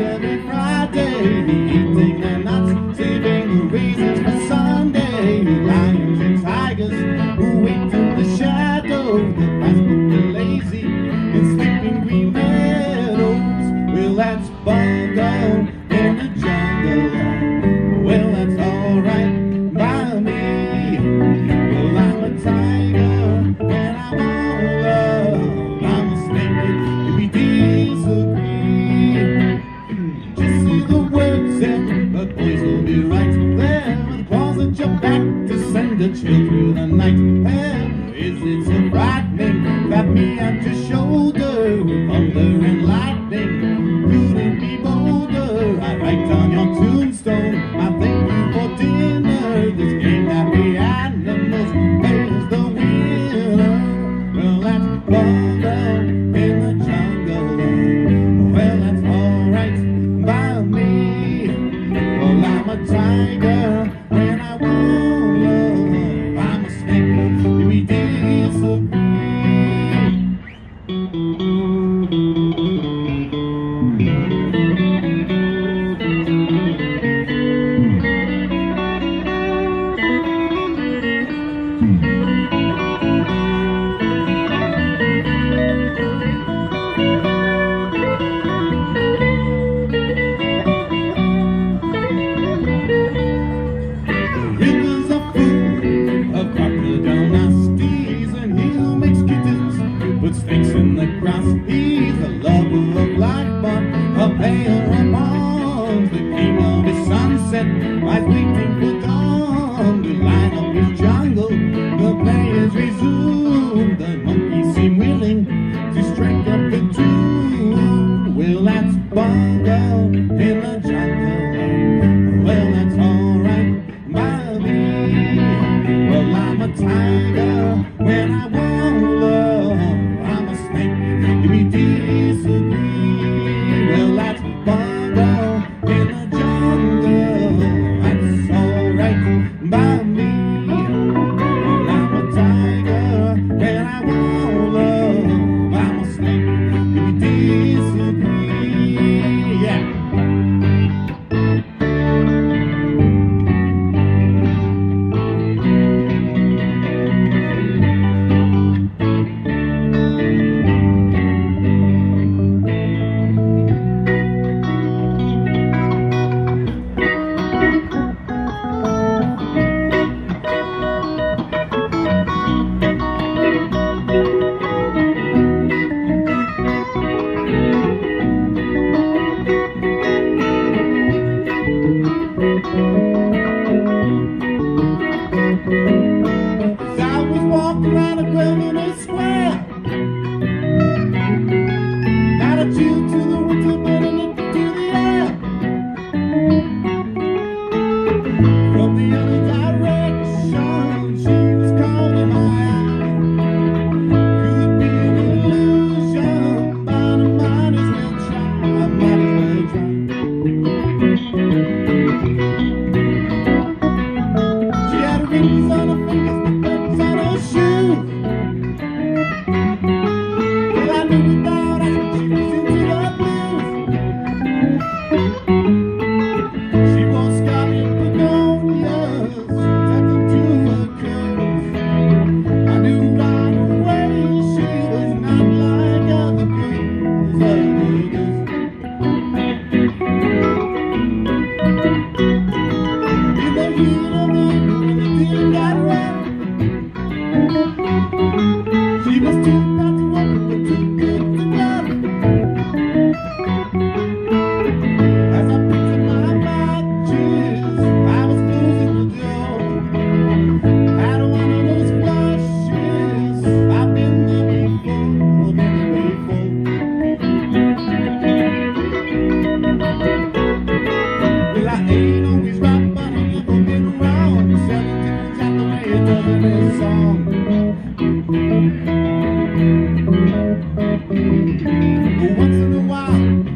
every Friday. Eating saving the reasons for Sunday. Lions and tigers who wait in the the lazy sleeping green meadows. Well, that's in the jungle. Well, that's alright by me. Well, I'm a tiger. Yeah. Hallelujah. you loving this song. Once in a while.